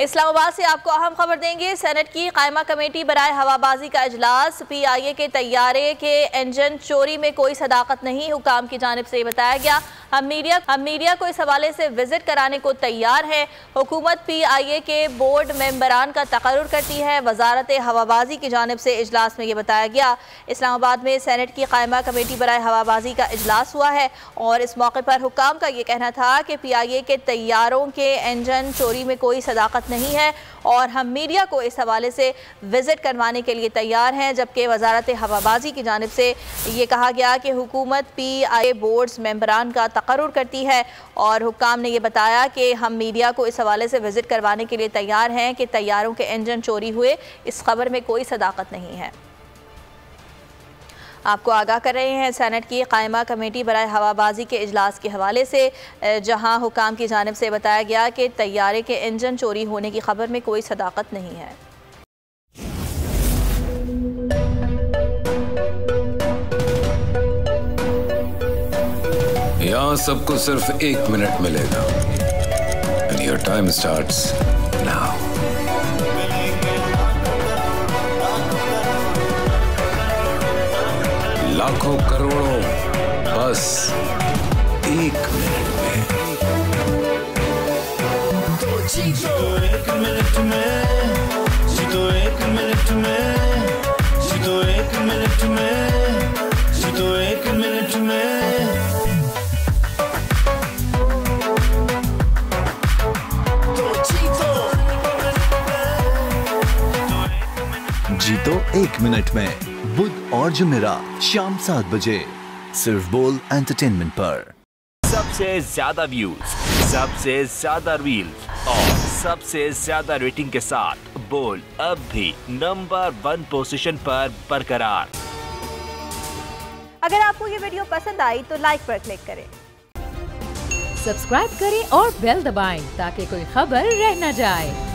इस्लामाबाद से आपको अहम खबर देंगे। सेनेट की कायमा कमेटी बनाए हवाबाजी का अजलास पी आई ए के तैयारे के इंजन चोरी में कोई सदाकत नहीं, हुकाम की जानब से बताया गया। हम मीडिया हम मीडिया को इस हवाले से विज़िट कराने को तैयार है। हुकूमत पी आई ए के बोर्ड मेम्बरान का तकर्र करती है। वजारत हवाबाजी की जानब से इजलास में ये बताया गया। इस्लामाबाद में सैनट की कायमा कमेटी बरए हवाबाजी का इजलास हुआ है और इस मौके पर हुकाम का ये कहना था कि पी आई ए के तैयारों के इंजन चोरी में कोई सदाकत नहीं है और हम मीडिया को इस हवाले से विज़िट करवाने के लिए तैयार हैं, जबकि वजारत हवाबाजी की जानब से ये कहा गया कि हुकूमत पी आई ए बोर्ड्स मेम्बरान का तकर्र करती है और हुकाम ने यह बताया कि हम मीडिया को इस हवाले से विज़िट करवाने के लिए तैयार हैं कि तैयारों के इंजन चोरी हुए, इस खबर में कोई सदाकत नहीं है। आपको आगाह कर रहे हैं सैनट की कायमा कमेटी बरए हवाबाजी के अजलास के हवाले से जहाँ हुकाम की जानब से बताया गया कि तैयारे के इंजन चोरी होने की खबर में कोई सदाकत नहीं है। यहाँ सबको सिर्फ़ एक मिनट मिलेगा And your time starts now. लाखों करोड़ों, बस एक मिनट में जीतो एक मिनट में जीतो एक जीतो एक मिनट में। बुध और जुमेरात शाम सात बजे। सिर्फ़ बोल एंटरटेनमेंट पर। सबसे ज़्यादा व्यूज़ सबसे ज़्यादा रील्स और सबसे ज़्यादा रेटिंग के साथ बोल अब भी नंबर वन पोजीशन पर बरकरार। अगर आपको ये वीडियो पसंद आई तो लाइक पर क्लिक करें। सब्सक्राइब करें और बेल दबाएँ ताकि कोई खबर रह न जाए।